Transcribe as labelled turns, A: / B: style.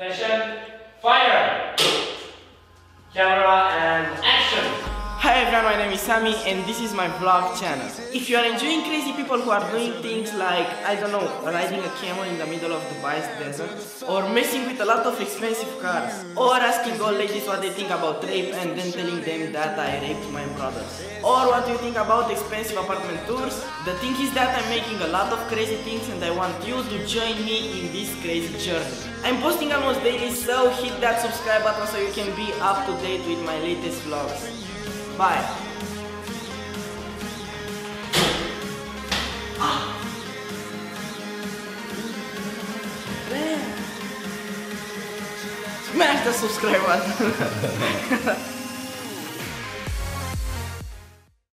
A: Attention, fire! Camera
B: everyone, my name is Samy and this is my vlog channel. If you are enjoying crazy people who are doing things like, I don't know, riding a camel in the middle of Dubai's desert, or messing with a lot of expensive cars, or asking old ladies what they think about rape and then telling them that I raped my brothers, or what you think about expensive apartment tours, the thing is that I'm making a lot of crazy things and I want you to join me in this crazy journey. I'm posting almost daily so hit that subscribe button so you can be up to date with my latest vlogs. Vai. Ah. Merda, subscribe.